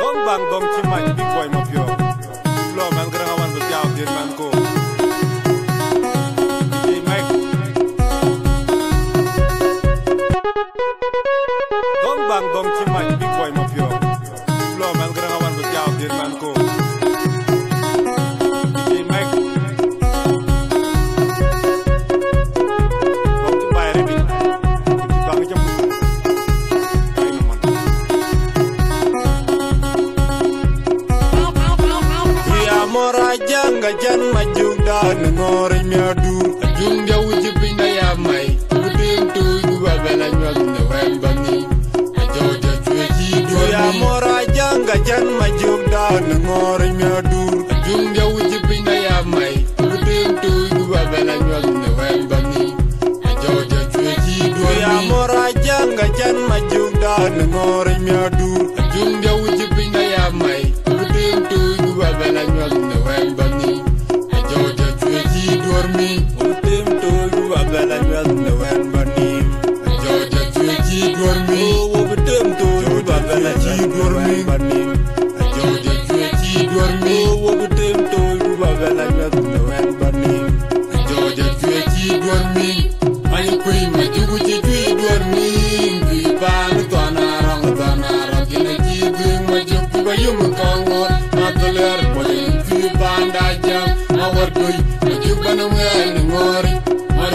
Don bang dom chi ma big boy ma pyo. Flow man gra wan bu jaw dir man ko. DJ Mike. Don bang dom chi majuk dan ngore miadur Ajung jauh jipinda ya mai Udin tu gua bela nyol ne wembani Ajo ja chue ji Ya mora janga jan majuk dan ngore miadur Ajung jauh jipinda ya mai Udin tu gua bela nyol ne wembani Ajo ja chue ji Ya mora janga jan majuk dan ngore miadur Ajung jauh jipinda ni ngori Mar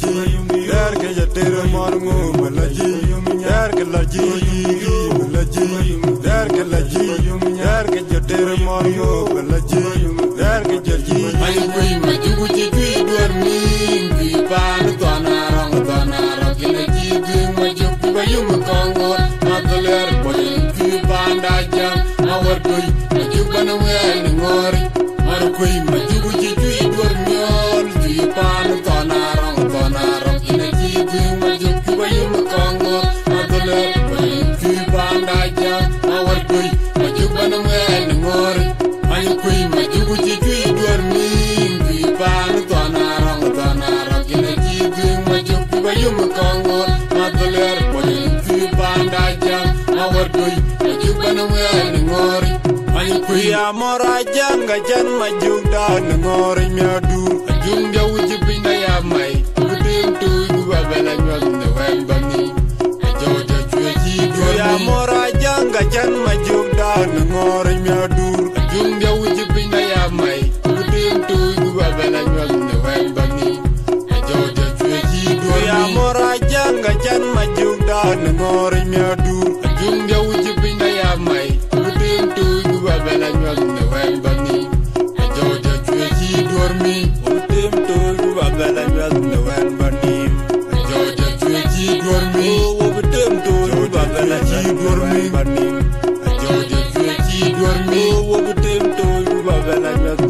ji der ga la ji ji la ji der ga la ji der ga joter mor ngo la ji der ga jor ji Ay kuy ma jugu ji jui dormi Kui pan tona rong tona rong Kina ji gui ma jugu ba yum kongor Ma tuler boy kui pan da jam Ma war kuy ma jugu ba na wel ni ngori Mar kuy ma jugu ji jui Ma war kuy ma jugu ba na wel ni ngori Ay kuy ya mora janga jan ma jug dan ngori mi adur Ajung jauh jipinda ya mai Udin tu gua bela nyol ne wembani Ajo ja chue ji dormi Ya mora janga jan ma jug dan ngori mi adur Ajung jauh jipinda ya mai Udin tu gua bela nyol ne wembani Ajo ja chue ji dormi Ya mora janga jan ma jug dan ngori mi adur Ajung jauh jipinda ya mai. Udin tu gua bela nyol ne wembani Ajo ja chue ji dormi. Ultim to gu ba bela nyal ne wen banim Ajo ja chue ji dormi wo bitem to gu ba bela ji dormi. banim Ajo ja chue ji dormi. Wo bitem to gu ba bela nyal ne wen banim